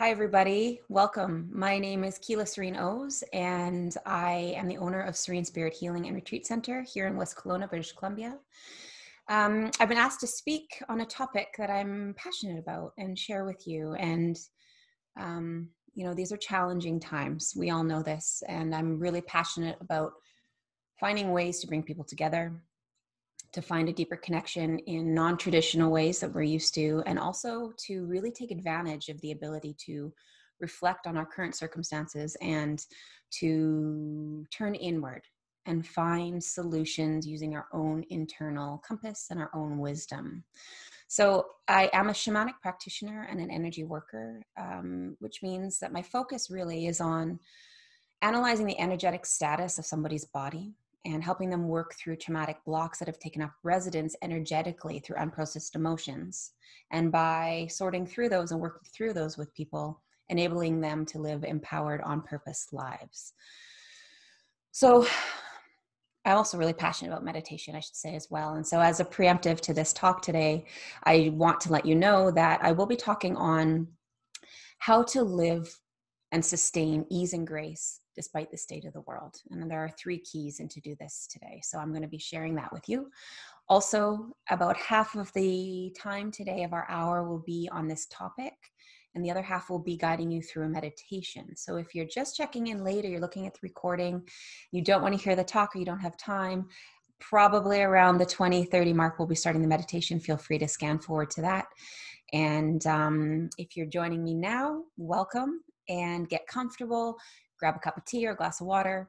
Hi, everybody. Welcome. My name is Keyla Sereen Ohs, and I am the owner of Sereen Spirit Healing and Retreat Center here in West Kelowna, British Columbia. Um, I've been asked to speak on a topic that I'm passionate about and share with you. And, um, you know, these are challenging times. We all know this. And I'm really passionate about finding ways to bring people together, to find a deeper connection in non traditional ways that we're used to, and also to really take advantage of the ability to reflect on our current circumstances and to turn inward and find solutions using our own internal compass and our own wisdom. So, I am a shamanic practitioner and an energy worker, um, which means that my focus really is on analyzing the energetic status of somebody's body and helping them work through traumatic blocks that have taken up residence energetically through unprocessed emotions. And by sorting through those and working through those with people, enabling them to live empowered, on purpose lives. So, I'm also really passionate about meditation, I should say, as well. And so, as a preemptive to this talk today, I want to let you know that I will be talking on how to live and sustain ease and grace despite the state of the world. And there are three keys into do this today. So I'm going to be sharing that with you. Also, about half of the time today of our hour will be on this topic, and the other half will be guiding you through a meditation. So if you're just checking in later, you're looking at the recording, you don't want to hear the talk or you don't have time, probably around the 20 30 mark we'll be starting the meditation feel free to scan forward to that and um, if you're joining me now welcome and get comfortable grab a cup of tea or a glass of water,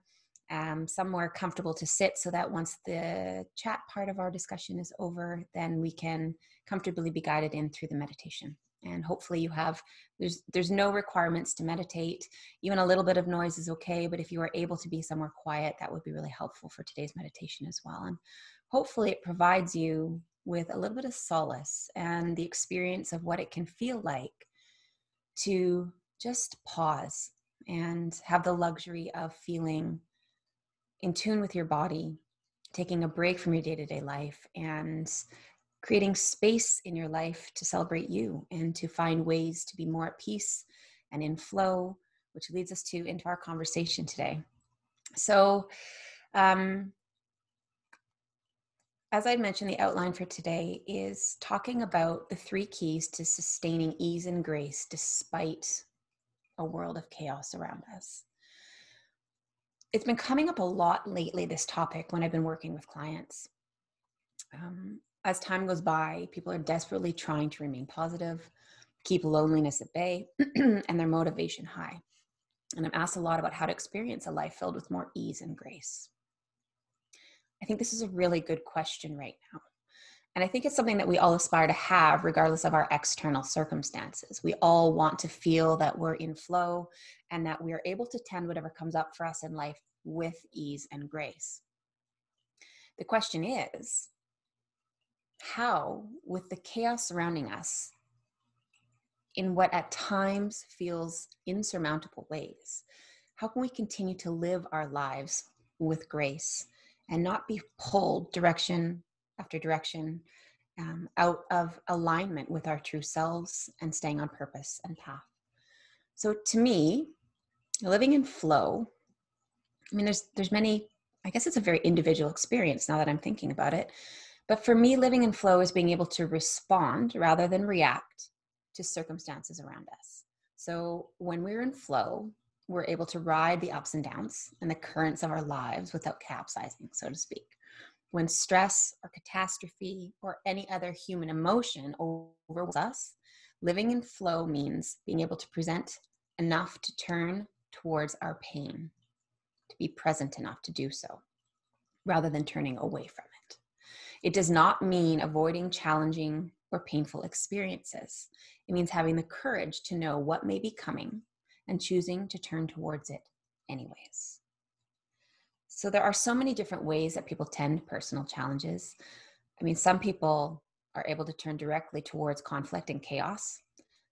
um, somewhere comfortable to sit so that once the chat part of our discussion is over, then we can comfortably be guided in through the meditation. And hopefully you have there's there's no requirements to meditate. Even a little bit of noise is okay, but if you are able to be somewhere quiet, that would be really helpful for today's meditation as well. And hopefully it provides you with a little bit of solace and the experience of what it can feel like to just pause and have the luxury of feeling in tune with your body, taking a break from your day to day life, and creating space in your life to celebrate you and to find ways to be more at peace and in flow, which leads us to into our conversation today. So, um, as I mentioned, the outline for today is talking about the three keys to sustaining ease and grace despite a world of chaos around us. It's been coming up a lot lately, this topic, when I've been working with clients. Um, as time goes by, people are desperately trying to remain positive, keep loneliness at bay, and their motivation high. And I'm asked a lot about how to experience a life filled with more ease and grace. I think this is a really good question right now. And I think it's something that we all aspire to have, regardless of our external circumstances. We all want to feel that we're in flow and that we are able to tend whatever comes up for us in life with ease and grace. The question is how, with the chaos surrounding us, in what at times feels insurmountable ways, how can we continue to live our lives with grace and not be pulled direction after direction um, out of alignment with our true selves and staying on purpose and path. So to me, living in flow, I mean, there's there's many. I guess it's a very individual experience now that I'm thinking about it. But for me, living in flow is being able to respond rather than react to circumstances around us. So when we're in flow, we're able to ride the ups and downs and the currents of our lives without capsizing, so to speak when stress or catastrophe or any other human emotion overwhelms us, living in flow means being able to present enough to turn towards our pain, to be present enough to do so, rather than turning away from it. It does not mean avoiding challenging or painful experiences. It means having the courage to know what may be coming and choosing to turn towards it anyways. So there are so many different ways that people tend personal challenges. I mean, some people are able to turn directly towards conflict and chaos.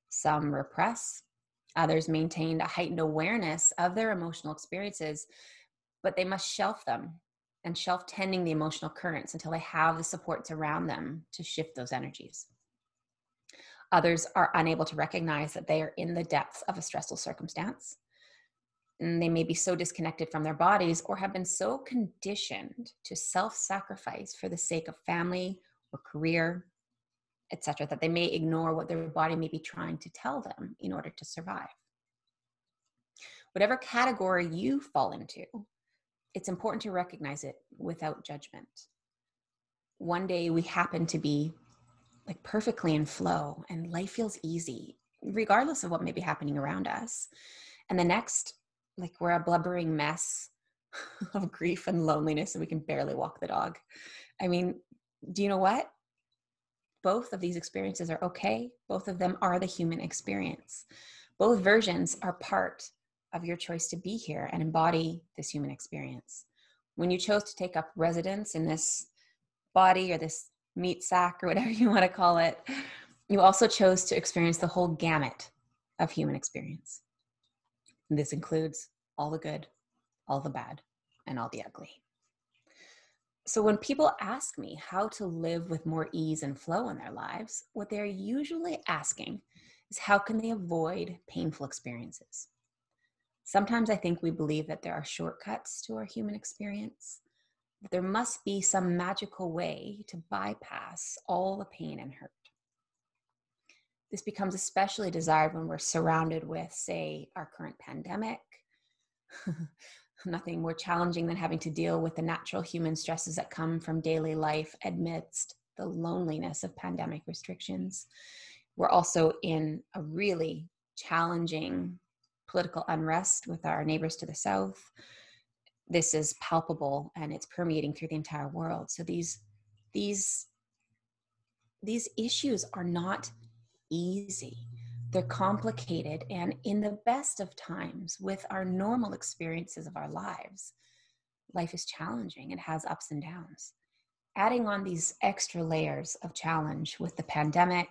Some repress. Others maintain a heightened awareness of their emotional experiences, but they must shelf them and shelf tending the emotional currents until they have the supports around them to shift those energies. Others are unable to recognize that they are in the depths of a stressful circumstance. And they may be so disconnected from their bodies or have been so conditioned to self sacrifice for the sake of family or career, etc., that they may ignore what their body may be trying to tell them in order to survive. Whatever category you fall into, it's important to recognize it without judgment. One day we happen to be like perfectly in flow and life feels easy, regardless of what may be happening around us. And the next, like we're a blubbering mess of grief and loneliness and we can barely walk the dog. I mean, do you know what? Both of these experiences are okay. Both of them are the human experience. Both versions are part of your choice to be here and embody this human experience. When you chose to take up residence in this body or this meat sack or whatever you want to call it, you also chose to experience the whole gamut of human experience. And this includes all the good, all the bad, and all the ugly. So, when people ask me how to live with more ease and flow in their lives, what they're usually asking is how can they avoid painful experiences? Sometimes I think we believe that there are shortcuts to our human experience, there must be some magical way to bypass all the pain and hurt. This becomes especially desired when we're surrounded with, say, our current pandemic. Nothing more challenging than having to deal with the natural human stresses that come from daily life amidst the loneliness of pandemic restrictions. We're also in a really challenging political unrest with our neighbors to the south. This is palpable and it's permeating through the entire world. So these these these issues are not easy. They're complicated and in the best of times with our normal experiences of our lives, life is challenging. It has ups and downs. Adding on these extra layers of challenge with the pandemic,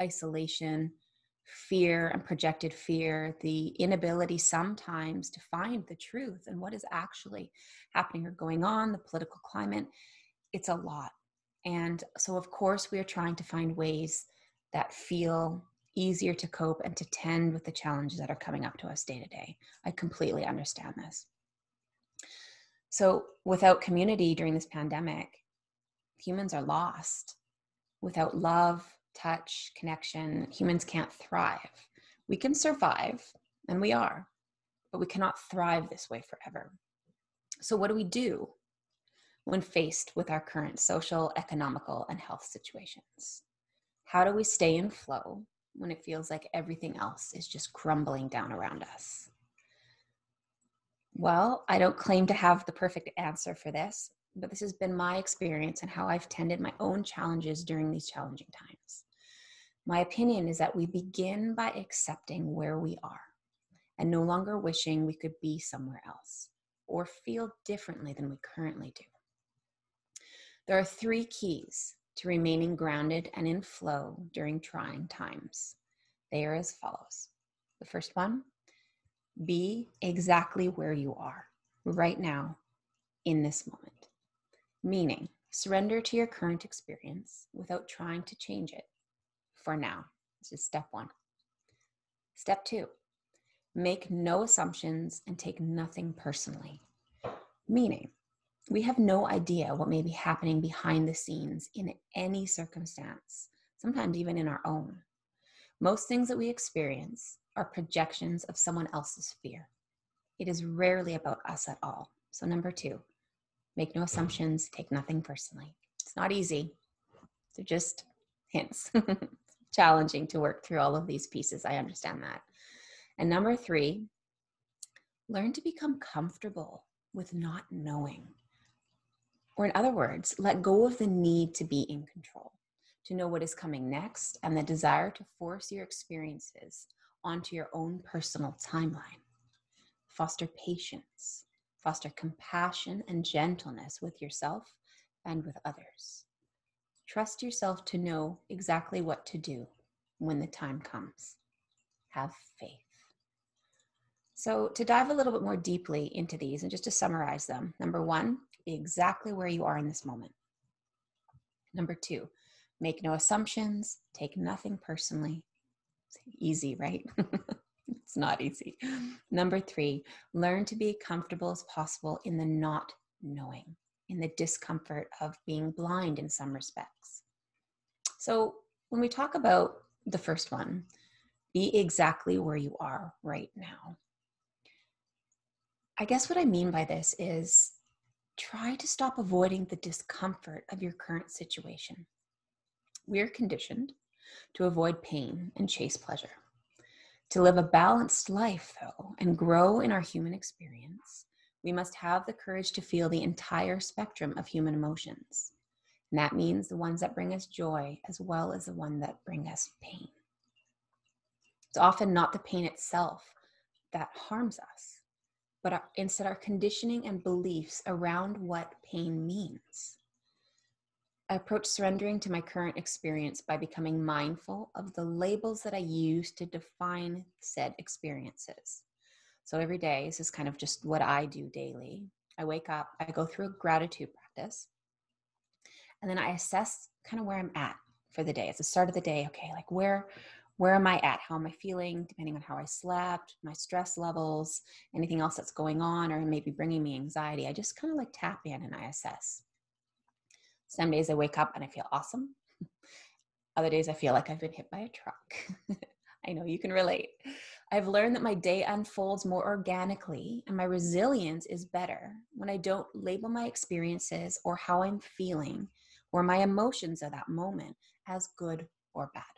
isolation, fear and projected fear, the inability sometimes to find the truth and what is actually happening or going on, the political climate, it's a lot. And so, of course, we are trying to find ways that feel easier to cope and to tend with the challenges that are coming up to us day to day. I completely understand this. So, without community during this pandemic, humans are lost. Without love, touch, connection, humans can't thrive. We can survive, and we are, but we cannot thrive this way forever. So, what do we do when faced with our current social, economical, and health situations? How do we stay in flow when it feels like everything else is just crumbling down around us? Well, I don't claim to have the perfect answer for this, but this has been my experience and how I've tended my own challenges during these challenging times. My opinion is that we begin by accepting where we are and no longer wishing we could be somewhere else or feel differently than we currently do. There are three keys to remaining grounded and in flow during trying times. They are as follows. The first one be exactly where you are right now in this moment, meaning surrender to your current experience without trying to change it for now. This is step one. Step two, make no assumptions and take nothing personally. Meaning, we have no idea what may be happening behind the scenes in any circumstance, sometimes even in our own. Most things that we experience are projections of someone else's fear. It is rarely about us at all. So, number two, make no assumptions, take nothing personally. It's not easy. They're just hints. challenging to work through all of these pieces. I understand that. And number three, learn to become comfortable with not knowing. Or, in other words, let go of the need to be in control, to know what is coming next, and the desire to force your experiences onto your own personal timeline. Foster patience, foster compassion and gentleness with yourself and with others. Trust yourself to know exactly what to do when the time comes. Have faith. So, to dive a little bit more deeply into these and just to summarize them number one, exactly where you are in this moment. Number two, Make no assumptions, take nothing personally. Easy, right? it's not easy. Number three, learn to be comfortable as possible in the not knowing, in the discomfort of being blind in some respects. So, when we talk about the first one, be exactly where you are right now. I guess what I mean by this is try to stop avoiding the discomfort of your current situation. We're conditioned to avoid pain and chase pleasure. To live a balanced life, though, and grow in our human experience, we must have the courage to feel the entire spectrum of human emotions. And that means the ones that bring us joy as well as the one that bring us pain. It's often not the pain itself that harms us, but instead our conditioning and beliefs around what pain means. I approach surrendering to my current experience by becoming mindful of the labels that I use to define said experiences. So every day, this is kind of just what I do daily. I wake up, I go through a gratitude practice, and then I assess kind of where I'm at for the day. At the start of the day, okay, like where where am I at? How am I feeling? Depending on how I slept, my stress levels, anything else that's going on, or maybe bringing me anxiety. I just kind of like tap in and I assess. Some days I wake up and I feel awesome. Other days I feel like I've been hit by a truck. I know you can relate. I've learned that my day unfolds more organically and my resilience is better when I don't label my experiences or how I'm feeling or my emotions at that moment as good or bad.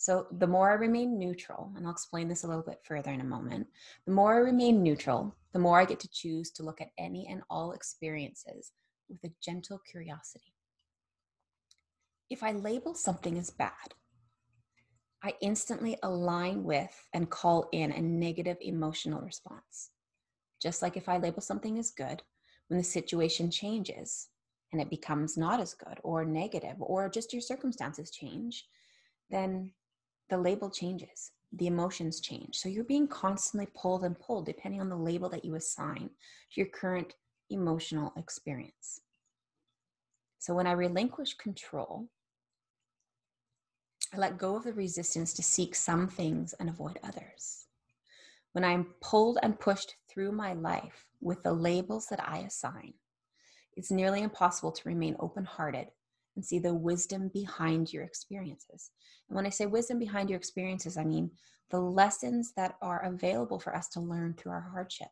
So, the more I remain neutral, and I'll explain this a little bit further in a moment, the more I remain neutral, the more I get to choose to look at any and all experiences with a gentle curiosity. If I label something as bad, I instantly align with and call in a negative emotional response. Just like if I label something as good, when the situation changes and it becomes not as good or negative, or just your circumstances change, then the label changes, the emotions change. So you're being constantly pulled and pulled depending on the label that you assign to your current emotional experience. So when I relinquish control, I let go of the resistance to seek some things and avoid others. When I'm pulled and pushed through my life with the labels that I assign, it's nearly impossible to remain open hearted and see the wisdom behind your experiences. And when I say wisdom behind your experiences, I mean the lessons that are available for us to learn through our hardship.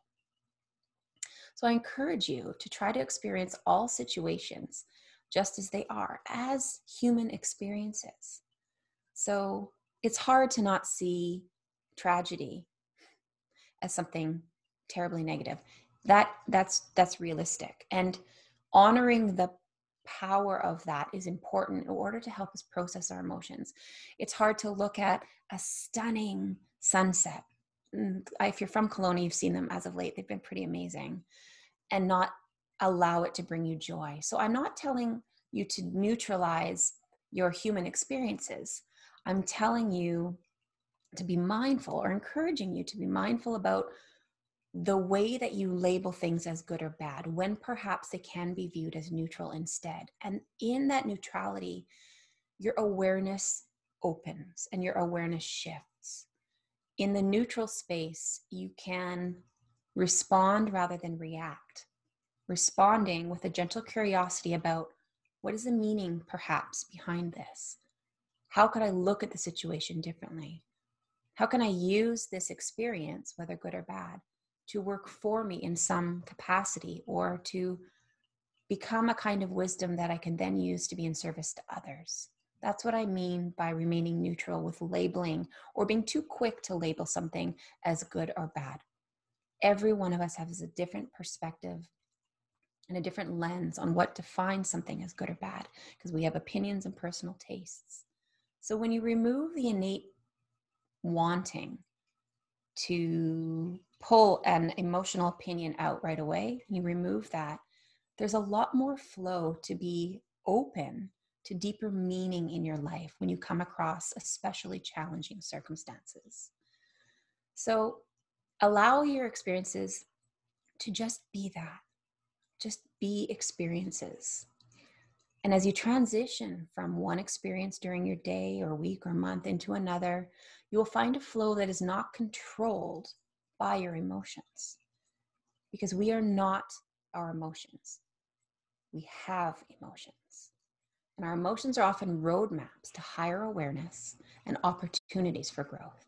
So I encourage you to try to experience all situations just as they are, as human experiences. So it's hard to not see tragedy as something terribly negative. That that's that's realistic. And honoring the power of that is important in order to help us process our emotions. It's hard to look at a stunning sunset. Mm, if you're from Kelowna, you've seen them as of late. They've been pretty amazing, and not allow it to bring you joy. So I'm not telling you to neutralize your human experiences. I'm telling you to be mindful or encouraging you to be mindful about the way that you label things as good or bad when perhaps they can be viewed as neutral instead. And in that neutrality, your awareness opens and your awareness shifts. In the neutral space, you can respond rather than react, responding with a gentle curiosity about what is the meaning perhaps behind this? How could I look at the situation differently? How can I use this experience, whether good or bad, to work for me in some capacity or to become a kind of wisdom that I can then use to be in service to others? That's what I mean by remaining neutral with labeling or being too quick to label something as good or bad. Every one of us has a different perspective and a different lens on what defines something as good or bad because we have opinions and personal tastes. So when you remove the innate wanting to pull an emotional opinion out right away, you remove that, there's a lot more flow to be open to deeper meaning in your life when you come across especially challenging circumstances. So allow your experiences to just be that just be experiences. And as you transition from one experience during your day or week or month into another, you will find a flow that is not controlled by your emotions because we are not our emotions. We have emotions. And our emotions are often roadmaps to higher awareness and opportunities for growth.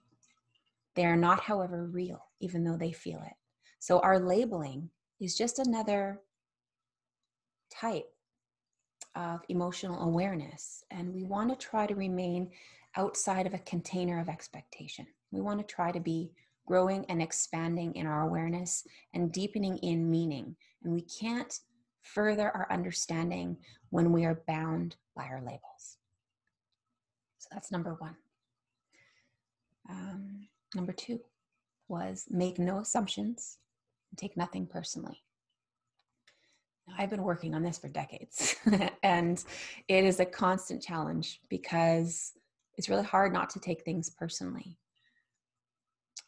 They are not, however, real, even though they feel it. So our labeling is just another type of emotional awareness. And we want to try to remain outside of a container of expectation. We want to try to be growing and expanding in our awareness and deepening in meaning. And we can't further our understanding when we are bound by our labels. So that's number one. Um, number two was make no assumptions and take nothing personally. I've been working on this for decades, and it is a constant challenge because it's really hard not to take things personally.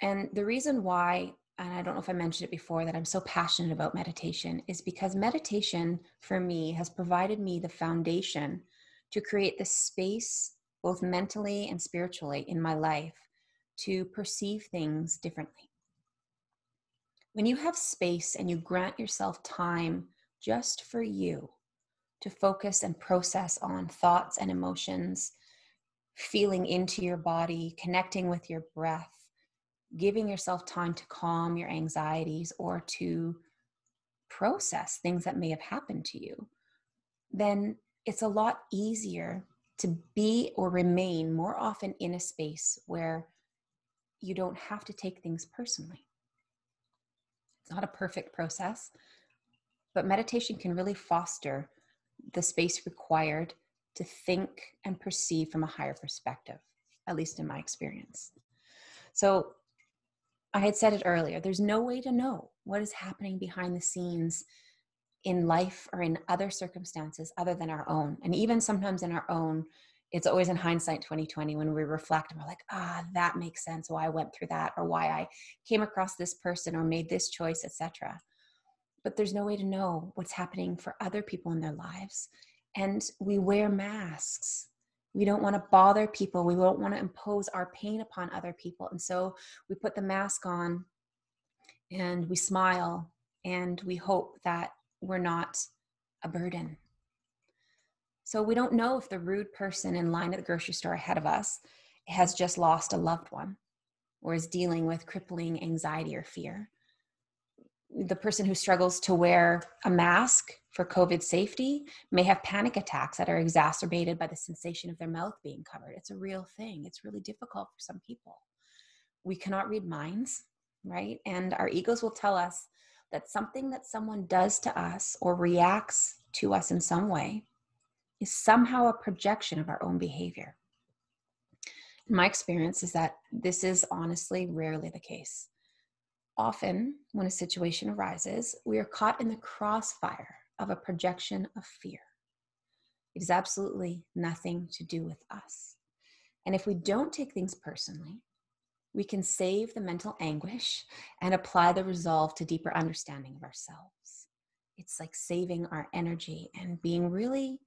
And the reason why, and I don't know if I mentioned it before, that I'm so passionate about meditation is because meditation for me has provided me the foundation to create the space, both mentally and spiritually, in my life to perceive things differently. When you have space and you grant yourself time just for you to focus and process on thoughts and emotions, feeling into your body, connecting with your breath, giving yourself time to calm your anxieties or to process things that may have happened to you, then it's a lot easier to be or remain more often in a space where you don't have to take things personally. It's not a perfect process, but meditation can really foster the space required to think and perceive from a higher perspective, at least in my experience. So, I had said it earlier there's no way to know what is happening behind the scenes in life or in other circumstances other than our own. And even sometimes in our own, it's always in hindsight 2020 when we reflect and we're like, ah, that makes sense why I went through that or why I came across this person or made this choice, etc but there's no way to know what's happening for other people in their lives. And we wear masks. We don't want to bother people. We don't want to impose our pain upon other people. And so we put the mask on and we smile and we hope that we're not a burden. So we don't know if the rude person in line at the grocery store ahead of us has just lost a loved one or is dealing with crippling anxiety or fear the person who struggles to wear a mask for COVID safety may have panic attacks that are exacerbated by the sensation of their mouth being covered. It's a real thing. It's really difficult for some people. We cannot read minds, right? And our egos will tell us that something that someone does to us or reacts to us in some way is somehow a projection of our own behavior. My experience is that this is honestly rarely the case Often, when a situation arises, we are caught in the crossfire of a projection of fear. It is absolutely nothing to do with us. And if we don't take things personally, we can save the mental anguish and apply the resolve to deeper understanding of ourselves. It's like saving our energy and being really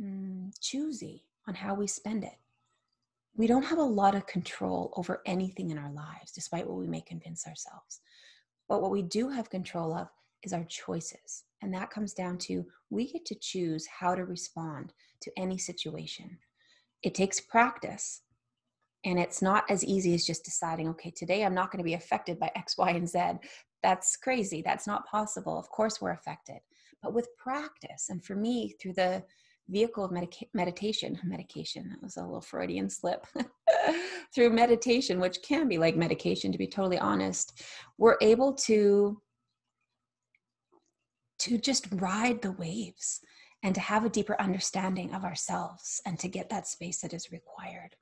mm, choosy on how we spend it we don't have a lot of control over anything in our lives, despite what we may convince ourselves. But what we do have control of is our choices. And that comes down to we get to choose how to respond to any situation. It takes practice. And it's not as easy as just deciding, okay, today I'm not going to be affected by X, Y, and Z. That's crazy. That's not possible. Of course, we're affected. But with practice, and for me, through the vehicle of medica- meditation, medication, that was a little Freudian slip, through meditation, which can be like medication, to be totally honest, we're able to to just ride the waves and to have a deeper understanding of ourselves and to get that space that is required.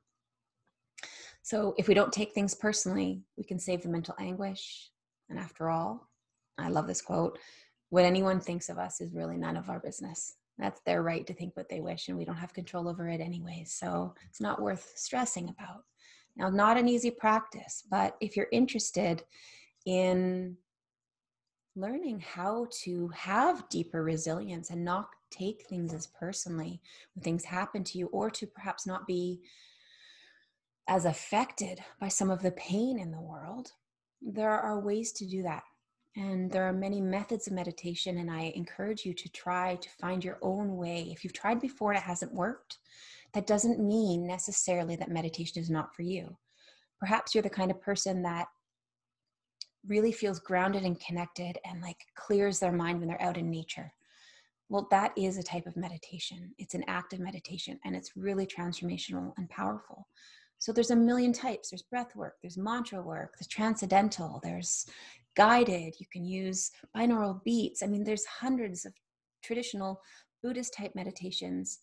So, if we don't take things personally, we can save the mental anguish. And after all, I love this quote what anyone thinks of us is really none of our business that's their right to think what they wish and we don't have control over it anyway. so it's not worth stressing about now not an easy practice but if you're interested in learning how to have deeper resilience and not take things as personally when things happen to you, or to perhaps not be as affected by some of the pain in the world, there are ways to do that. And there are many methods of meditation, and I encourage you to try to find your own way. If you've tried before and it hasn't worked, that doesn't mean necessarily that meditation is not for you. Perhaps you're the kind of person that really feels grounded and connected and like clears their mind when they're out in nature. Well, that is a type of meditation. It's an active meditation and it's really transformational and powerful. So there's a million types. There's breath work, there's mantra work, there's transcendental, there's guided. You can use binaural beats. I mean, there's hundreds of traditional Buddhist type meditations.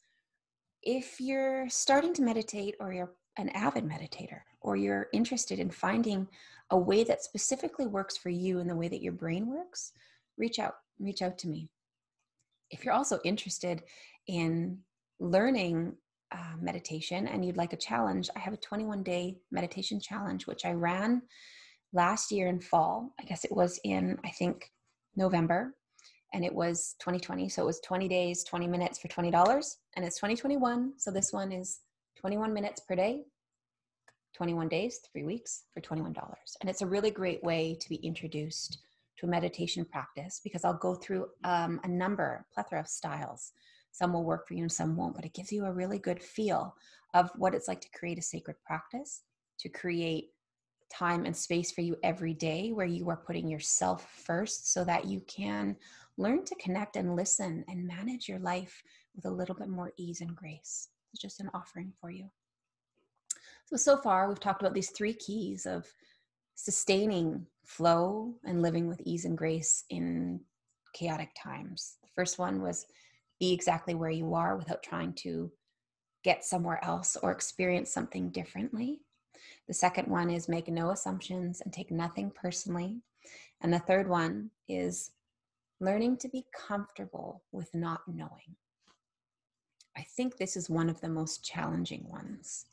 If you're starting to meditate or you're an avid meditator or you're interested in finding a way that specifically works for you in the way that your brain works, reach out, reach out to me. If you're also interested in learning uh, meditation and you'd like a challenge, I have a 21 day meditation challenge, which I ran last year in fall. I guess it was in, I think, November, and it was 2020. So it was 20 days, 20 minutes for $20. And it's 2021. So this one is 21 minutes per day, 21 days, three weeks for $21. And it's a really great way to be introduced to a meditation practice because I'll go through um, a number, plethora of styles. Some will work for you and some won't, but it gives you a really good feel of what it's like to create a sacred practice, to create time and space for you every day where you are putting yourself first so that you can learn to connect and listen and manage your life with a little bit more ease and grace. It's just an offering for you. So, so far, we've talked about these three keys of sustaining flow and living with ease and grace in chaotic times. The first one was be exactly where you are without trying to get somewhere else or experience something differently. The second one is make no assumptions and take nothing personally. And the third one is learning to be comfortable with not knowing. I think this is one of the most challenging ones.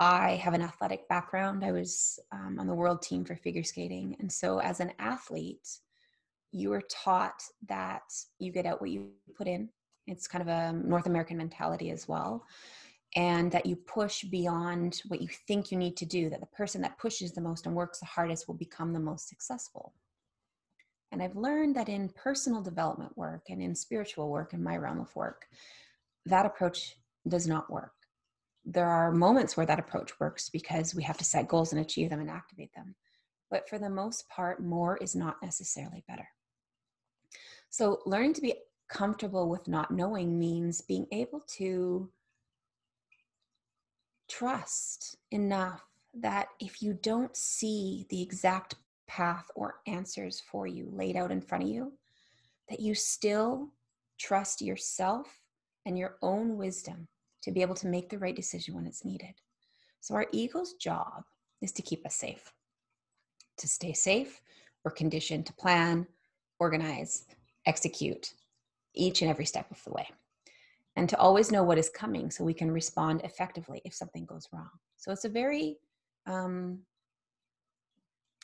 I have an athletic background. I was um, on the world team for figure skating. And so, as an athlete, you are taught that you get out what you put in. It's kind of a North American mentality as well. And that you push beyond what you think you need to do, that the person that pushes the most and works the hardest will become the most successful. And I've learned that in personal development work and in spiritual work, in my realm of work, that approach does not work there are moments where that approach works because we have to set goals and achieve them and activate them. But for the most part, more is not necessarily better. So, learning to be comfortable with not knowing means being able to trust enough that if you don't see the exact path or answers for you laid out in front of you, that you still trust yourself and your own wisdom to be able to make the right decision when it's needed. So, our ego's job is to keep us safe. To stay safe, we're conditioned to plan, organize, execute each and every step of the way, and to always know what is coming so we can respond effectively if something goes wrong. So, it's a very um,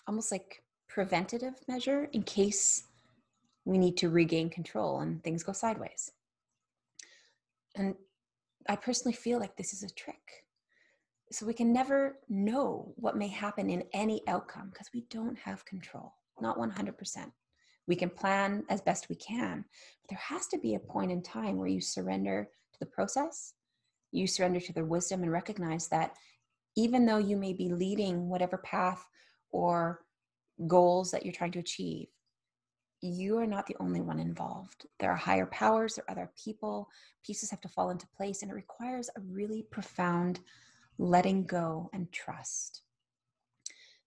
almost like preventative measure in case we need to regain control and things go sideways. And I personally feel like this is a trick. So we can never know what may happen in any outcome because we don't have control, not 100%. We can plan as best we can, but there has to be a point in time where you surrender to the process, you surrender to the wisdom and recognize that even though you may be leading whatever path or goals that you're trying to achieve, you are not the only one involved. There are higher powers, there are other people, pieces have to fall into place, and it requires a really profound letting go and trust.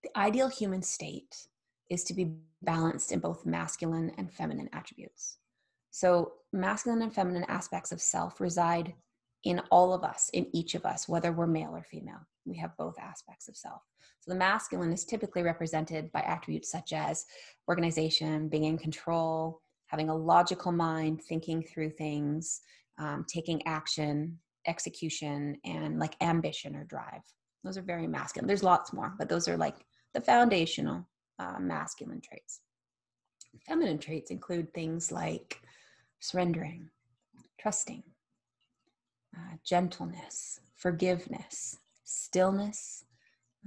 The ideal human state is to be balanced in both masculine and feminine attributes. So, masculine and feminine aspects of self reside in all of us, in each of us, whether we're male or female. We have both aspects of self. So the masculine is typically represented by attributes such as organization, being in control, having a logical mind, thinking through things, um, taking action, execution, and like ambition or drive. Those are very masculine. There's lots more, but those are like the foundational uh, masculine traits. Feminine traits include things like surrendering, trusting, uh, gentleness, forgiveness, stillness,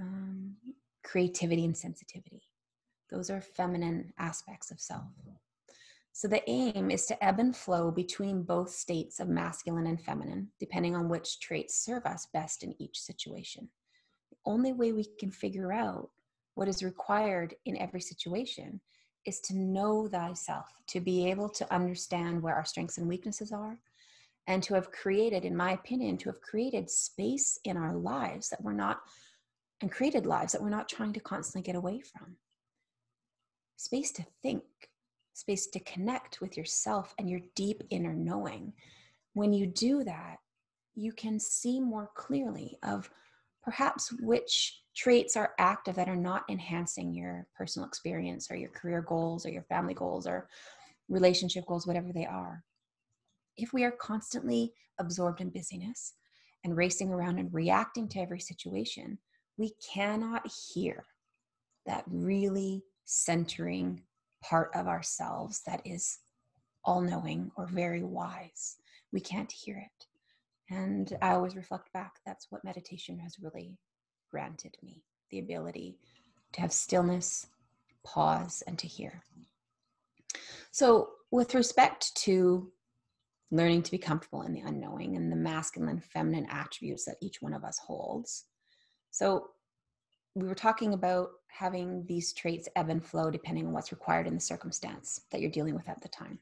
um, creativity, and sensitivity. Those are feminine aspects of self. So the aim is to ebb and flow between both states of masculine and feminine, depending on which traits serve us best in each situation. The only way we can figure out what is required in every situation is to know thyself, to be able to understand where our strengths and weaknesses are, and to have created, in my opinion, to have created space in our lives that we're not, and created lives that we're not trying to constantly get away from. Space to think, space to connect with yourself and your deep inner knowing. When you do that, you can see more clearly of perhaps which traits are active that are not enhancing your personal experience or your career goals or your family goals or relationship goals, whatever they are. If we are constantly absorbed in busyness and racing around and reacting to every situation, we cannot hear that really centering part of ourselves that is all knowing or very wise. We can't hear it. And I always reflect back that's what meditation has really granted me the ability to have stillness, pause, and to hear. So, with respect to learning to be comfortable in the unknowing and the masculine and feminine attributes that each one of us holds. So, we were talking about having these traits ebb and flow depending on what's required in the circumstance that you're dealing with at the time.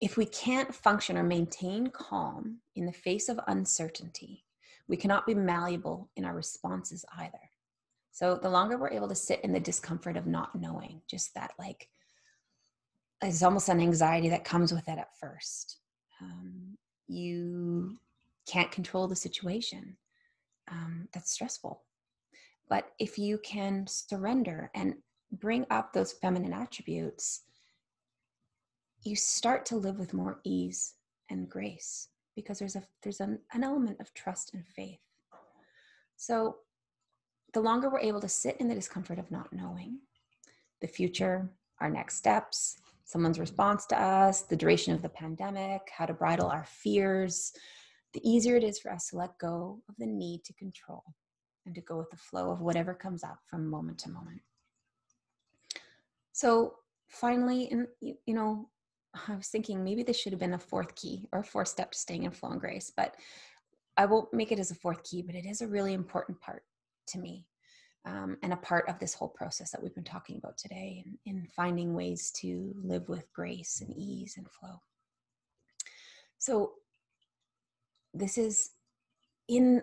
If we can't function or maintain calm in the face of uncertainty, we cannot be malleable in our responses either. So the longer we're able to sit in the discomfort of not knowing, just that like, it's almost an anxiety that comes with it at first. Um, you can't control the situation. Um, that's stressful. But if you can surrender and bring up those feminine attributes, you start to live with more ease and grace because there's a there's an, an element of trust and faith. So the longer we're able to sit in the discomfort of not knowing the future, our next steps, someone's response to us, the duration of the pandemic, how to bridle our fears, the easier it is for us to let go of the need to control and to go with the flow of whatever comes up from moment to moment. So finally, and you, you know, I was thinking maybe this should have been a fourth key or a fourth step to staying in flow and grace, but I won't make it as a fourth key, but it is a really important part to me um, and a part of this whole process that we've been talking about today in, in finding ways to live with grace and ease and flow. So, this is in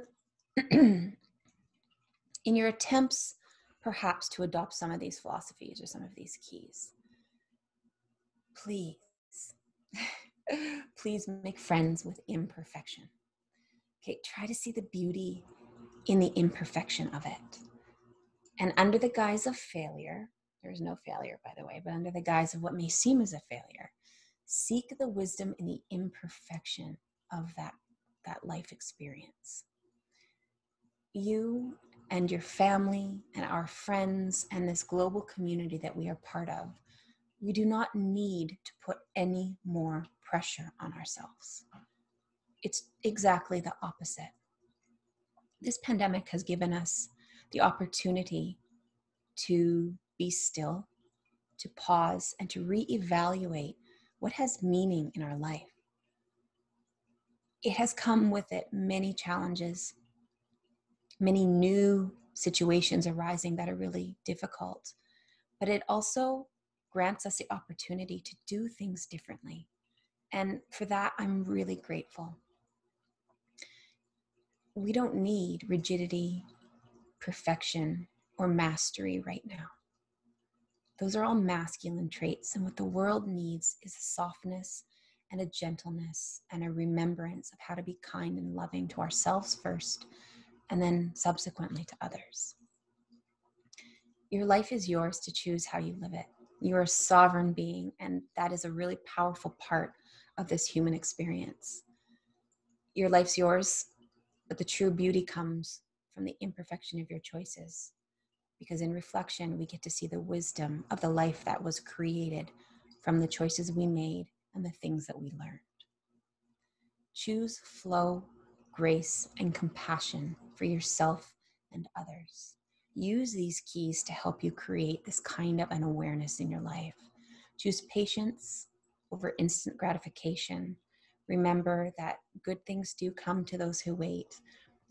in your attempts perhaps to adopt some of these philosophies or some of these keys please Please make friends with imperfection. Okay, try to see the beauty in the imperfection of it. And under the guise of failure, there's no failure, by the way, but under the guise of what may seem as a failure, seek the wisdom in the imperfection of that, that life experience. You and your family and our friends and this global community that we are part of we do not need to put any more pressure on ourselves. It's exactly the opposite. This pandemic has given us the opportunity to be still, to pause, and to reevaluate what has meaning in our life. It has come with it many challenges, many new situations arising that are really difficult, but it also grants us the opportunity to do things differently. And for that, I'm really grateful. We don't need rigidity, perfection, or mastery right now. Those are all masculine traits, and what the world needs is a softness and a gentleness and a remembrance of how to be kind and loving to ourselves first, and then subsequently to others. Your life is yours to choose how you live it. You're a sovereign being, and that is a really powerful part of this human experience. Your life's yours, but the true beauty comes from the imperfection of your choices. Because in reflection, we get to see the wisdom of the life that was created from the choices we made and the things that we learned. Choose flow, grace, and compassion for yourself and others. Use these keys to help you create this kind of an awareness in your life. Choose patience over instant gratification. Remember that good things do come to those who wait.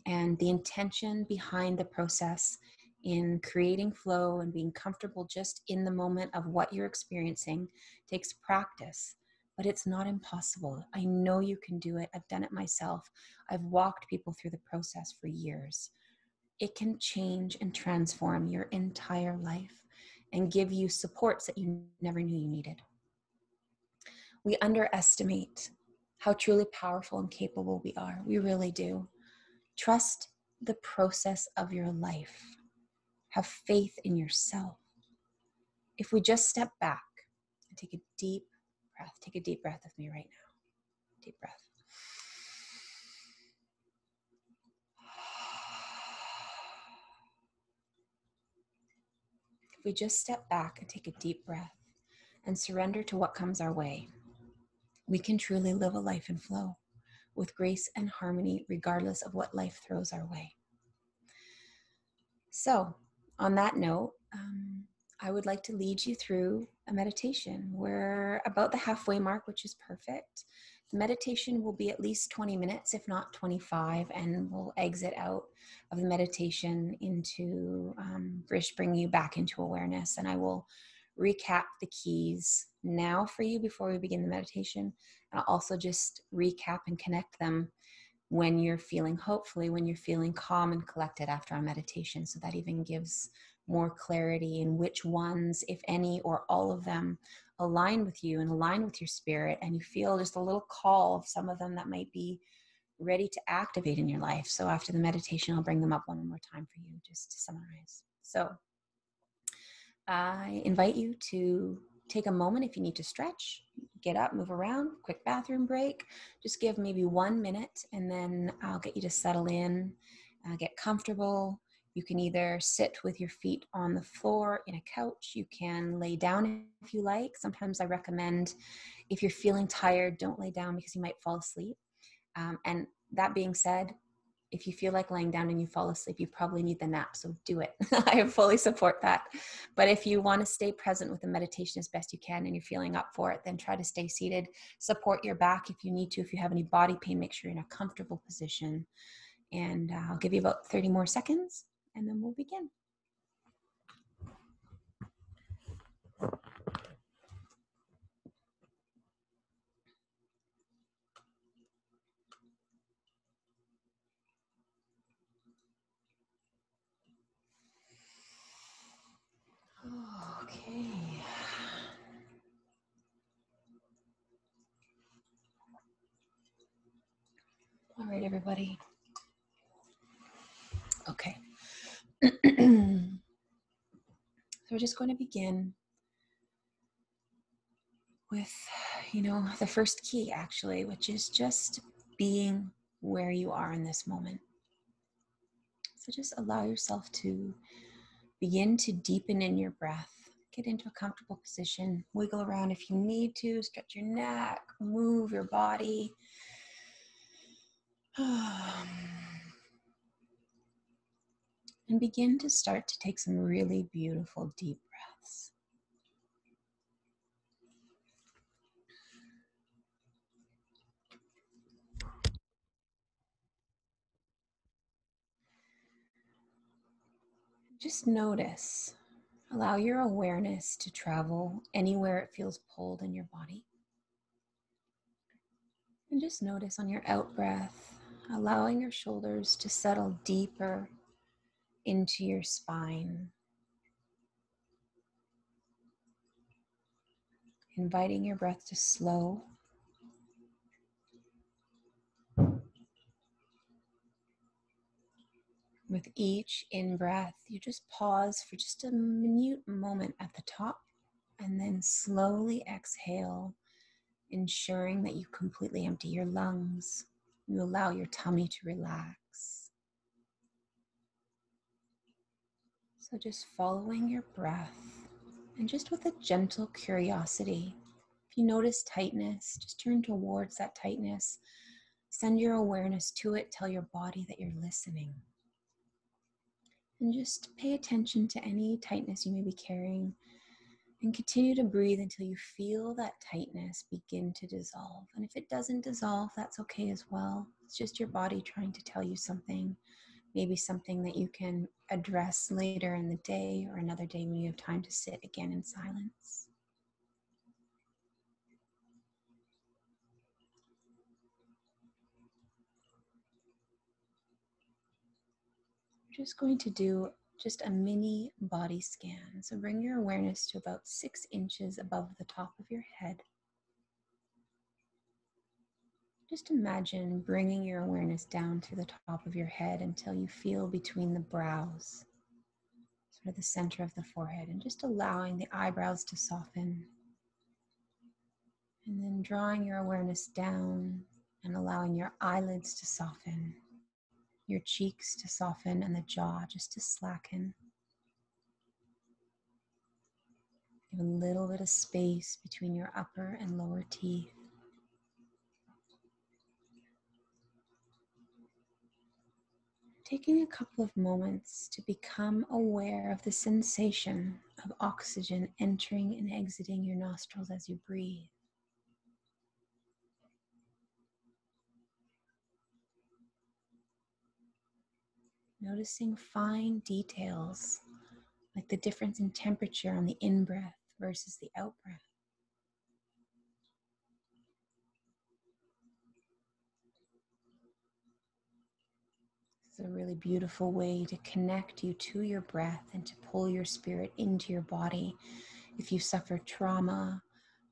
And the intention behind the process in creating flow and being comfortable just in the moment of what you're experiencing takes practice but it's not impossible. I know you can do it. I've done it myself. I've walked people through the process for years. It can change and transform your entire life and give you supports that you never knew you needed. We underestimate how truly powerful and capable we are. We really do. Trust the process of your life. Have faith in yourself. If we just step back and take a deep breath. Take a deep breath with me right now. Deep breath. If we just step back and take a deep breath and surrender to what comes our way, we can truly live a life in flow with grace and harmony, regardless of what life throws our way. So, on that note, um, I would like to lead you through a meditation. We're about the halfway mark, which is perfect. The meditation will be at least 20 minutes, if not 25, and we'll exit out of the meditation into um, bring you back into awareness. And I will recap the keys now for you before we begin the meditation. And I'll also just recap and connect them when you're feeling, hopefully, when you're feeling calm and collected after our meditation. So that even gives more clarity in which ones, if any, or all of them align with you and align with your spirit, and you feel just a little call of some of them that might be ready to activate in your life. So after the meditation, I'll bring them up one more time for you just to summarize. So I invite you to take a moment if you need to stretch, get up, move around, quick bathroom break. Just give maybe one minute and then I'll get you to settle in, uh, get comfortable, you can either sit with your feet on the floor in a couch. You can lay down if you like. Sometimes I recommend if you're feeling tired, don't lay down because you might fall asleep. Um, and that being said, if you feel like laying down and you fall asleep, you probably need the nap. So do it. I fully support that. But if you want to stay present with the meditation as best you can and you're feeling up for it, then try to stay seated. Support your back if you need to. If you have any body pain, make sure you're in a comfortable position. And uh, I'll give you about 30 more seconds and then we'll begin. Everybody. Okay. so we're just going to begin with, you know, the first key actually, which is just being where you are in this moment. So just allow yourself to begin to deepen in your breath. Get into a comfortable position, wiggle around if you need to, stretch your neck, move your body. and begin to start to take some really beautiful deep breaths. Just notice, allow your awareness to travel anywhere it feels pulled in your body. And just notice on your out breath, allowing your shoulders to settle deeper into your spine. Inviting your breath to slow. With each in breath, you just pause for just a minute moment at the top and then slowly exhale, ensuring that you completely empty your lungs. You allow your tummy to relax. So just following your breath and just with a gentle curiosity, If you notice tightness, just turn towards that tightness. Send your awareness to it. Tell your body that you're listening. And just pay attention to any tightness you may be carrying and continue to breathe until you feel that tightness begin to dissolve. And if it doesn't dissolve, that's okay as well. It's just your body trying to tell you something, maybe something that you can address later in the day or another day when you have time to sit again in silence. We're just going to do just a mini body scan. So bring your awareness to about six inches above the top of your head. Just imagine bringing your awareness down to the top of your head until you feel between the brows, sort of the center of the forehead, and just allowing the eyebrows to soften. And then drawing your awareness down and allowing your eyelids to soften your cheeks to soften and the jaw just to slacken. Give a little bit of space between your upper and lower teeth. Taking a couple of moments to become aware of the sensation of oxygen entering and exiting your nostrils as you breathe. Noticing fine details like the difference in temperature on the in breath versus the out breath. Is a really beautiful way to connect you to your breath and to pull your spirit into your body. If you suffer trauma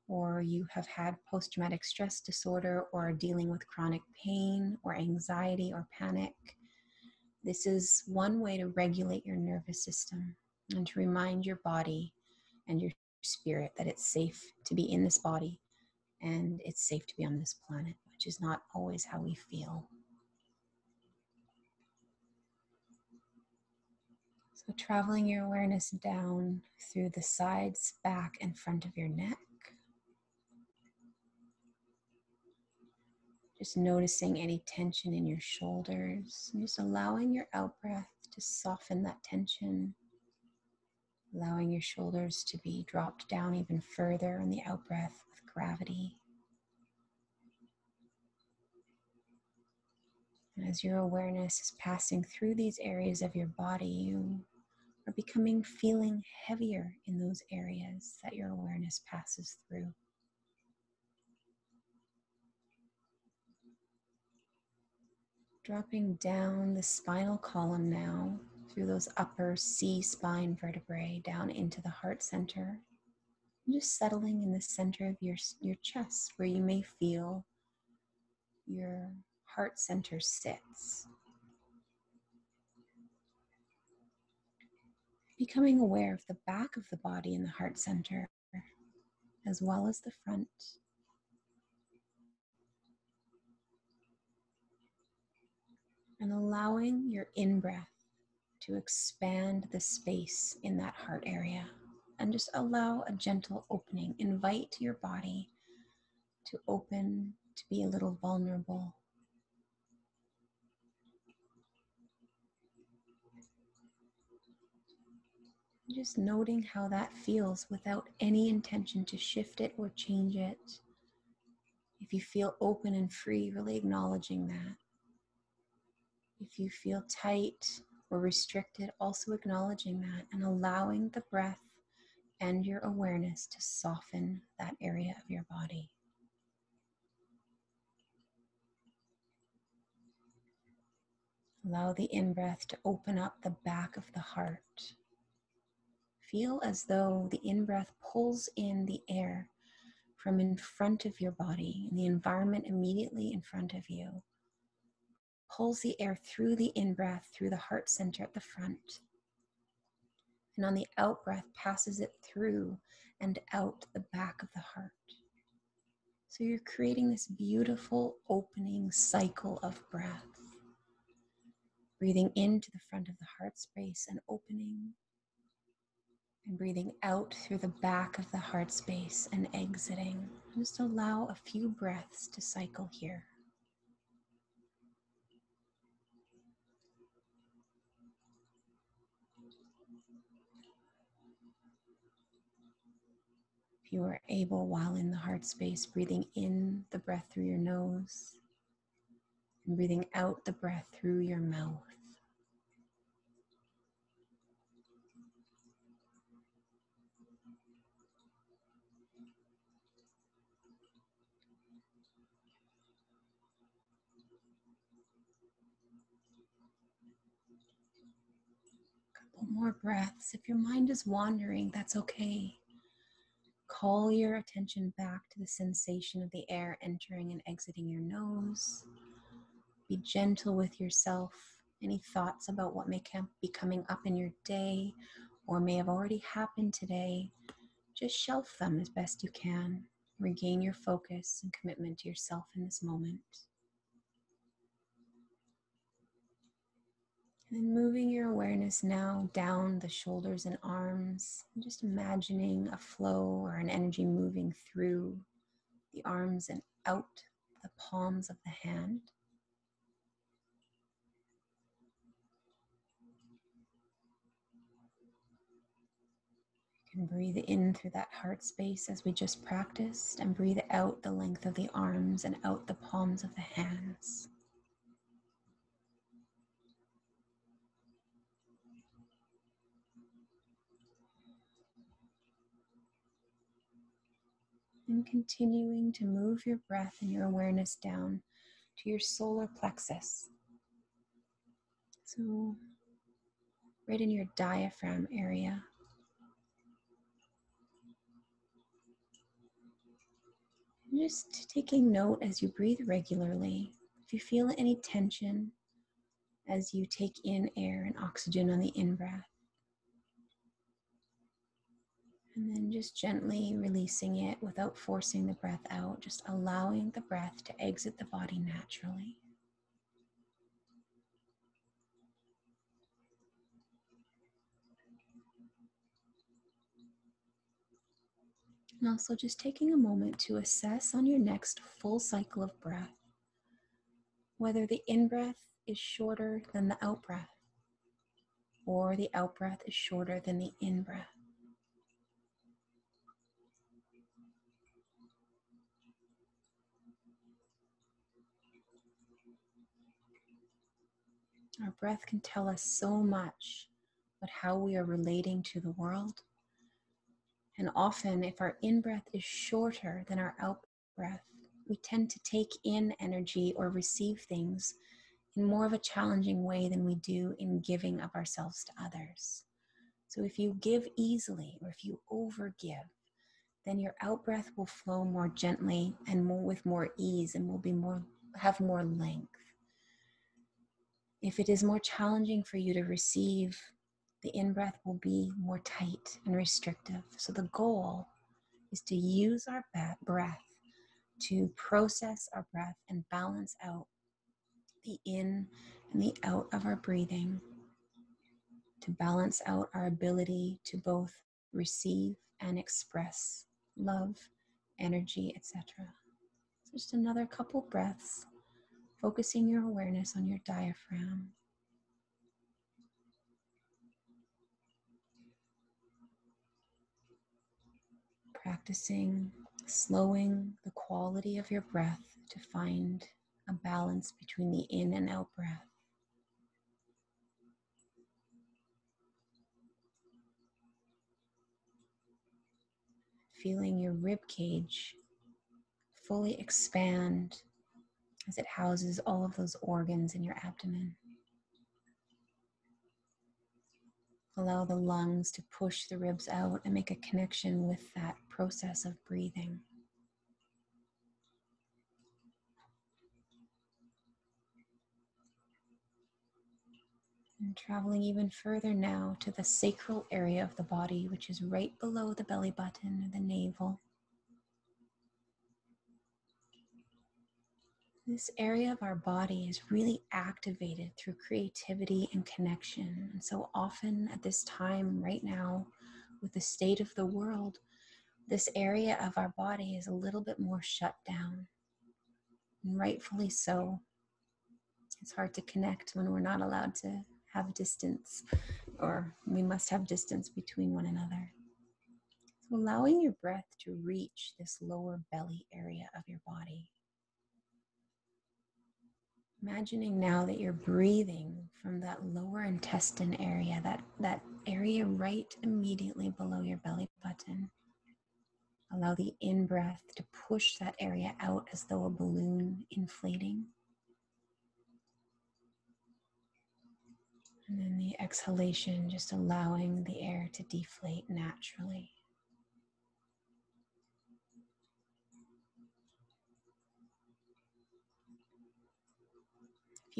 or you have had post traumatic stress disorder or are dealing with chronic pain or anxiety or panic, this is one way to regulate your nervous system and to remind your body and your spirit that it's safe to be in this body and it's safe to be on this planet, which is not always how we feel. So, traveling your awareness down through the sides, back, and front of your neck. Just noticing any tension in your shoulders, and just allowing your out breath to soften that tension, allowing your shoulders to be dropped down even further on the out breath with gravity. And as your awareness is passing through these areas of your body, you are becoming feeling heavier in those areas that your awareness passes through. Dropping down the spinal column now through those upper C spine vertebrae down into the heart center. And just settling in the center of your, your chest where you may feel your heart center sits. Becoming aware of the back of the body in the heart center as well as the front. And allowing your in breath to expand the space in that heart area. And just allow a gentle opening. Invite your body to open, to be a little vulnerable. Just noting how that feels without any intention to shift it or change it. If you feel open and free, really acknowledging that. If you feel tight or restricted, also acknowledging that and allowing the breath and your awareness to soften that area of your body. Allow the in breath to open up the back of the heart. Feel as though the in breath pulls in the air from in front of your body and the environment immediately in front of you pulls the air through the in breath, through the heart center at the front. And on the out breath, passes it through and out the back of the heart. So you're creating this beautiful opening cycle of breath. Breathing into the front of the heart space and opening, And breathing out through the back of the heart space and exiting. Just allow a few breaths to cycle here. You are able, while in the heart space, breathing in the breath through your nose and breathing out the breath through your mouth. Couple more breaths. If your mind is wandering, that's okay. Call your attention back to the sensation of the air entering and exiting your nose. Be gentle with yourself. Any thoughts about what may be coming up in your day or may have already happened today, just shelf them as best you can. Regain your focus and commitment to yourself in this moment. And then moving your awareness now down the shoulders and arms, and just imagining a flow or an energy moving through the arms and out the palms of the hand. You can breathe in through that heart space as we just practiced, and breathe out the length of the arms and out the palms of the hands. And continuing to move your breath and your awareness down to your solar plexus. So, right in your diaphragm area. just taking note as you breathe regularly. If you feel any tension as you take in air and oxygen on the in breath, and then just gently releasing it without forcing the breath out, just allowing the breath to exit the body naturally. And also just taking a moment to assess on your next full cycle of breath whether the in breath is shorter than the out breath or the out breath is shorter than the in breath. Our breath can tell us so much about how we are relating to the world. And often, if our in breath is shorter than our out breath, we tend to take in energy or receive things in more of a challenging way than we do in giving of ourselves to others. So, if you give easily or if you overgive, then your out breath will flow more gently and more with more ease and will be more have more length. If it is more challenging for you to receive, the in breath will be more tight and restrictive. So the goal is to use our breath to process our breath and balance out the in and the out of our breathing, to balance out our ability to both receive and express love, energy, etc. So just another couple breaths focusing your awareness on your diaphragm. Practicing slowing the quality of your breath to find a balance between the in and out breath. Feeling your rib cage fully expand as it houses all of those organs in your abdomen. Allow the lungs to push the ribs out and make a connection with that process of breathing. And traveling even further now to the sacral area of the body, which is right below the belly button or the navel. This area of our body is really activated through creativity and connection. And so often at this time, right now, with the state of the world, this area of our body is a little bit more shut down. And rightfully so. It's hard to connect when we're not allowed to have distance, or we must have distance between one another. So, allowing your breath to reach this lower belly area of your body. Imagining now that you're breathing from that lower intestine area, that, that area right immediately below your belly button. Allow the in breath to push that area out as though a balloon inflating. And then the exhalation, just allowing the air to deflate naturally.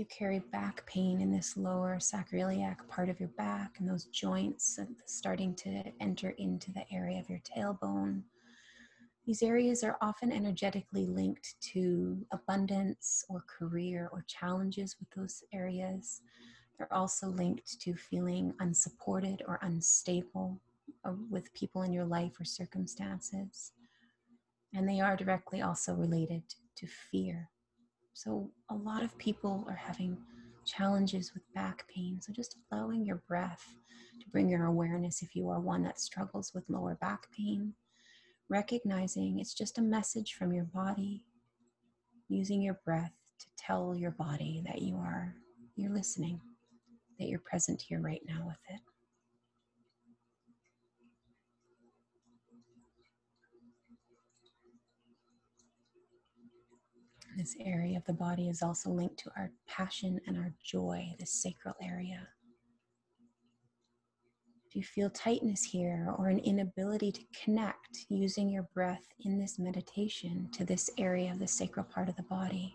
You carry back pain in this lower sacroiliac part of your back and those joints starting to enter into the area of your tailbone, these areas are often energetically linked to abundance or career or challenges with those areas. They're also linked to feeling unsupported or unstable uh, with people in your life or circumstances. And they are directly also related to fear. So, a lot of people are having challenges with back pain. So, just allowing your breath to bring your awareness if you are one that struggles with lower back pain, recognizing it's just a message from your body, using your breath to tell your body that you are you're listening that you're present here right now with it. This area of the body is also linked to our passion and our joy, this sacral area. If you feel tightness here or an inability to connect using your breath in this meditation to this area of the sacral part of the body,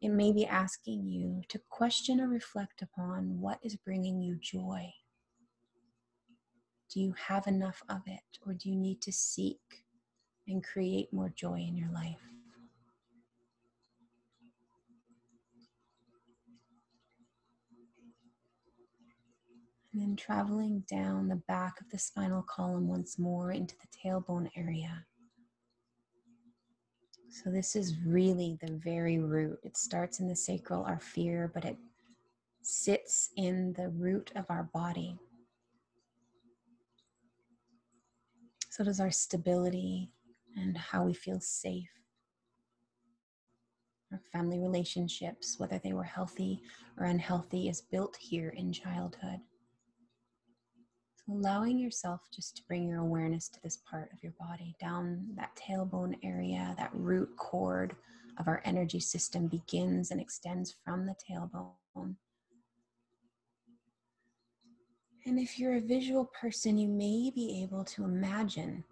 it may be asking you to question or reflect upon what is bringing you joy. Do you have enough of it, or do you need to seek and create more joy in your life? And then traveling down the back of the spinal column once more into the tailbone area. So, this is really the very root. It starts in the sacral, our fear, but it sits in the root of our body. So does our stability and how we feel safe. Our family relationships, whether they were healthy or unhealthy, is built here in childhood. Allowing yourself just to bring your awareness to this part of your body, down that tailbone area, that root cord of our energy system begins and extends from the tailbone. And if you're a visual person, you may be able to imagine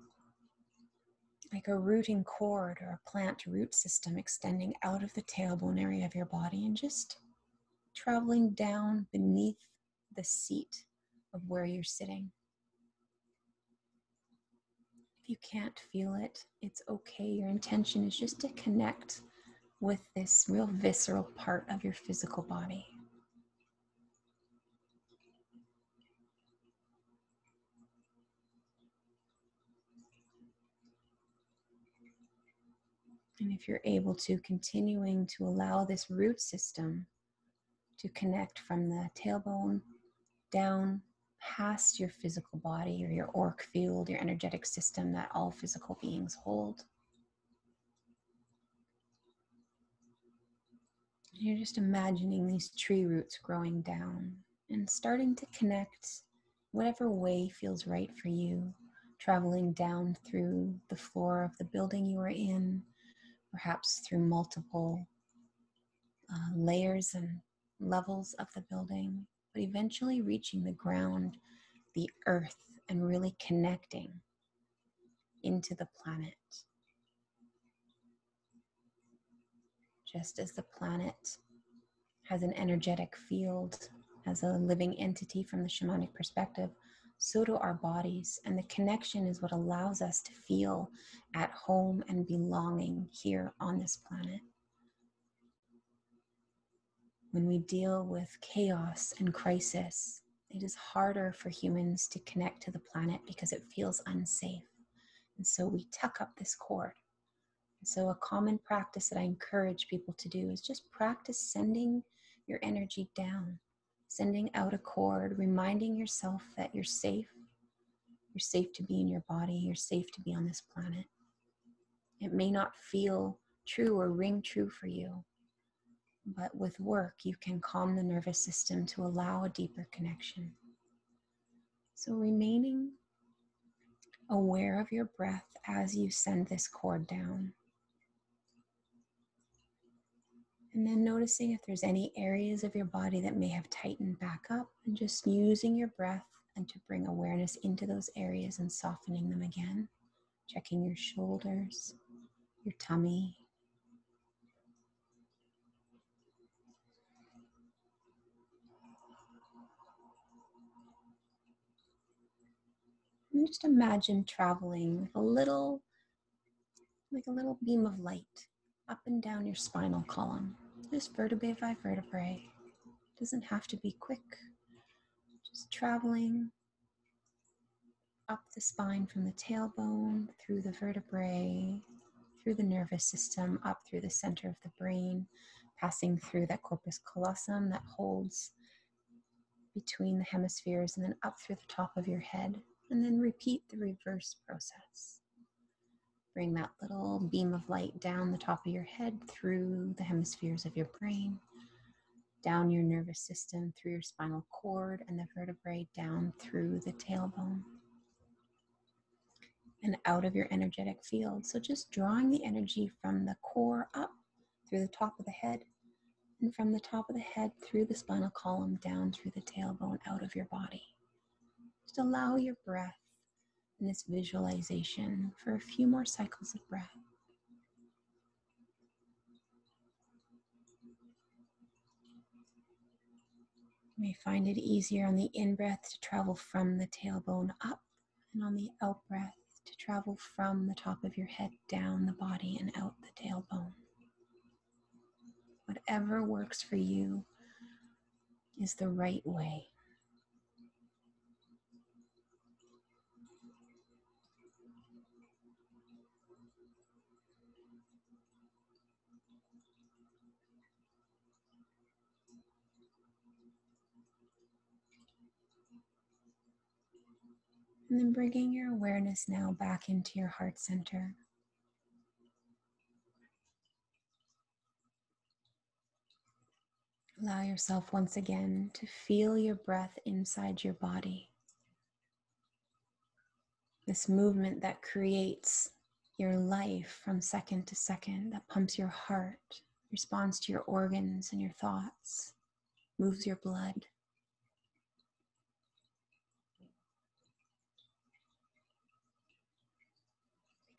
like a rooting cord or a plant root system extending out of the tailbone area of your body and just traveling down beneath the seat of where you're sitting. If you can't feel it, it's okay. Your intention is just to connect with this real visceral part of your physical body. And if you're able to, continuing to allow this root system to connect from the tailbone down past your physical body or your auric field, your energetic system that all physical beings hold. You're just imagining these tree roots growing down and starting to connect whatever way feels right for you, traveling down through the floor of the building you are in, perhaps through multiple uh, layers and levels of the building but eventually reaching the ground, the earth, and really connecting into the planet. Just as the planet has an energetic field as a living entity from the shamanic perspective, so do our bodies. And the connection is what allows us to feel at home and belonging here on this planet when we deal with chaos and crisis, it is harder for humans to connect to the planet because it feels unsafe. And so we tuck up this cord. And so, a common practice that I encourage people to do is just practice sending your energy down, sending out a cord, reminding yourself that you're safe. You're safe to be in your body, you're safe to be on this planet. It may not feel true or ring true for you, but with work, you can calm the nervous system to allow a deeper connection. So, remaining aware of your breath as you send this cord down. And then noticing if there's any areas of your body that may have tightened back up, and just using your breath and to bring awareness into those areas and softening them again. Checking your shoulders, your tummy, And just imagine traveling a little, like a little beam of light up and down your spinal column, just vertebrae by vertebrae. It doesn't have to be quick, just traveling up the spine from the tailbone, through the vertebrae, through the nervous system, up through the center of the brain, passing through that corpus callosum that holds between the hemispheres, and then up through the top of your head and then repeat the reverse process. Bring that little beam of light down the top of your head through the hemispheres of your brain, down your nervous system, through your spinal cord and the vertebrae, down through the tailbone, and out of your energetic field. So just drawing the energy from the core up through the top of the head, and from the top of the head through the spinal column down through the tailbone out of your body. Allow your breath in this visualization for a few more cycles of breath. You may find it easier on the in breath to travel from the tailbone up, and on the out breath to travel from the top of your head down the body and out the tailbone. Whatever works for you is the right way. And then bringing your awareness now back into your heart center. Allow yourself once again to feel your breath inside your body. This movement that creates your life from second to second, that pumps your heart, responds to your organs and your thoughts, moves your blood.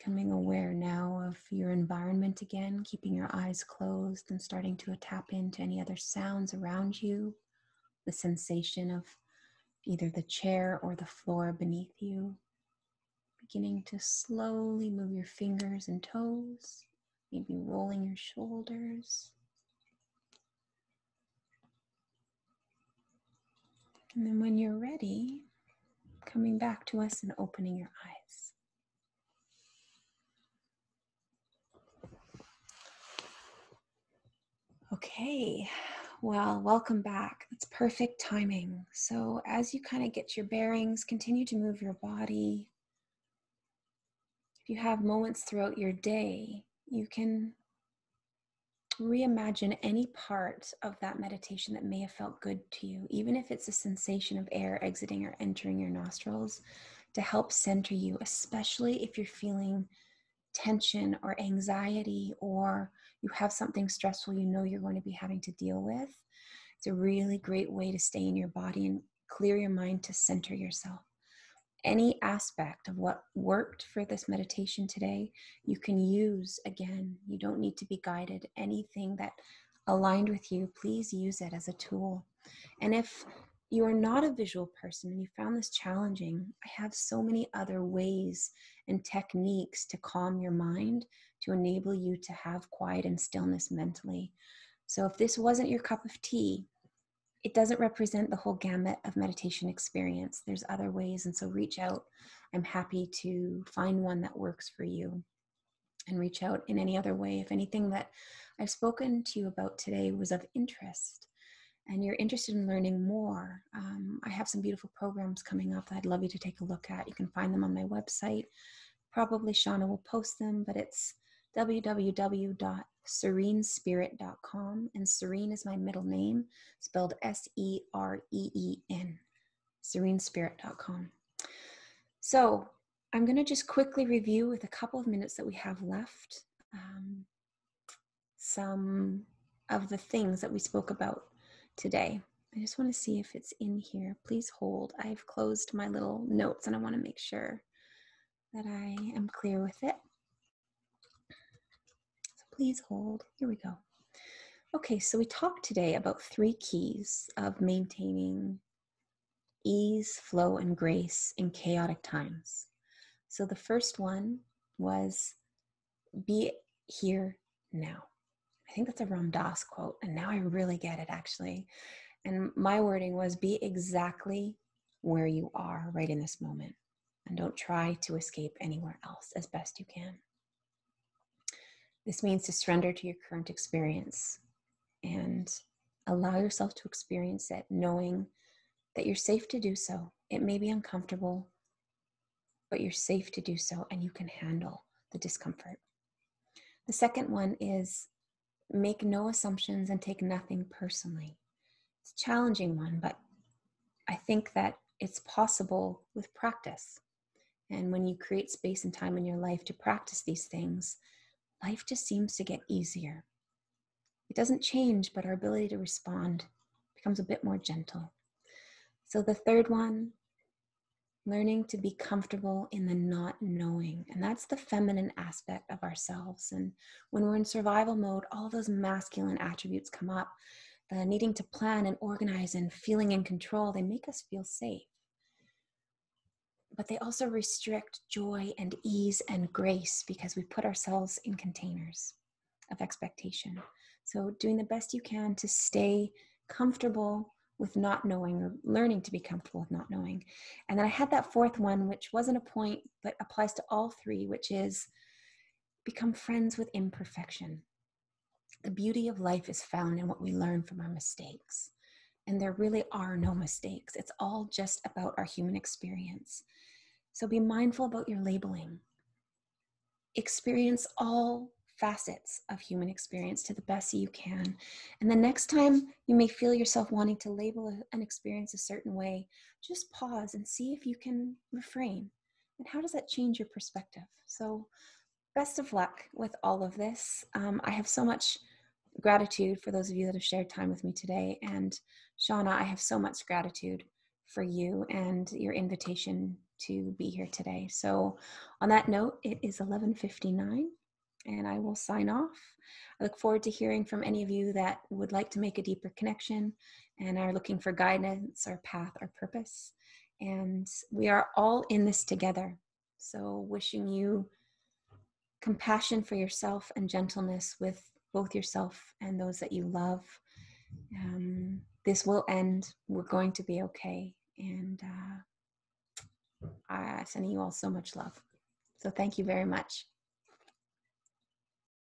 Becoming aware now of your environment again, keeping your eyes closed and starting to tap into any other sounds around you, the sensation of either the chair or the floor beneath you. Beginning to slowly move your fingers and toes, maybe rolling your shoulders. And then when you're ready, coming back to us and opening your eyes. Okay, well, welcome back. It's perfect timing. So, as you kind of get your bearings, continue to move your body. If you have moments throughout your day, you can reimagine any part of that meditation that may have felt good to you, even if it's a sensation of air exiting or entering your nostrils, to help center you, especially if you're feeling tension or anxiety or you have something stressful you know you're going to be having to deal with, it's a really great way to stay in your body and clear your mind to center yourself. Any aspect of what worked for this meditation today, you can use again. You don't need to be guided. Anything that aligned with you, please use it as a tool. And if you are not a visual person and you found this challenging, I have so many other ways and techniques to calm your mind to enable you to have quiet and stillness mentally. So if this wasn't your cup of tea, it doesn't represent the whole gamut of meditation experience. There's other ways, and so reach out. I'm happy to find one that works for you and reach out in any other way. If anything that I've spoken to you about today was of interest and you're interested in learning more, um, I have some beautiful programs coming up that I'd love you to take a look at. You can find them on my website. Probably Shauna will post them, but it's www.sereenspirit.com. And Sereen is my middle name, spelled S E R E E N, sereenspirit.com. So I'm going to just quickly review with a couple of minutes that we have left um, some of the things that we spoke about today. I just want to see if it's in here. Please hold. I've closed my little notes and I want to make sure that I am clear with it. So please hold. Here we go. Okay, so we talked today about three keys of maintaining ease, flow, and grace in chaotic times. So the first one was be here now. I think that's a Ram Dass quote, and now I really get it actually. And my wording was be exactly where you are right in this moment, and don't try to escape anywhere else as best you can. This means to surrender to your current experience and allow yourself to experience it, knowing that you're safe to do so. It may be uncomfortable, but you're safe to do so and you can handle the discomfort. The second one is make no assumptions and take nothing personally. It's a challenging one, but I think that it's possible with practice. And when you create space and time in your life to practice these things, life just seems to get easier. It doesn't change, but our ability to respond becomes a bit more gentle. So the third one, learning to be comfortable in the not knowing. And that's the feminine aspect of ourselves. And when we're in survival mode, all those masculine attributes come up. The needing to plan and organize and feeling in control, they make us feel safe. But they also restrict joy and ease and grace because we put ourselves in containers of expectation. So, doing the best you can to stay comfortable with not knowing or learning to be comfortable with not knowing. And then I had that fourth one, which wasn't a point, but applies to all three, which is become friends with imperfection. The beauty of life is found in what we learn from our mistakes. And there really are no mistakes. It's all just about our human experience. So be mindful about your labeling. Experience all facets of human experience to the best you can. And the next time you may feel yourself wanting to label an experience a certain way, just pause and see if you can refrain. And how does that change your perspective? So, best of luck with all of this. Um, I have so much gratitude for those of you that have shared time with me today. And Shauna, I have so much gratitude for you and your invitation to be here today. So on that note, it is 11:59 and I will sign off. I look forward to hearing from any of you that would like to make a deeper connection and are looking for guidance or path or purpose. And we are all in this together. So, wishing you compassion for yourself and gentleness with both yourself and those that you love. Um, this will end. We're going to be okay. And uh, I sending you all so much love. So, thank you very much.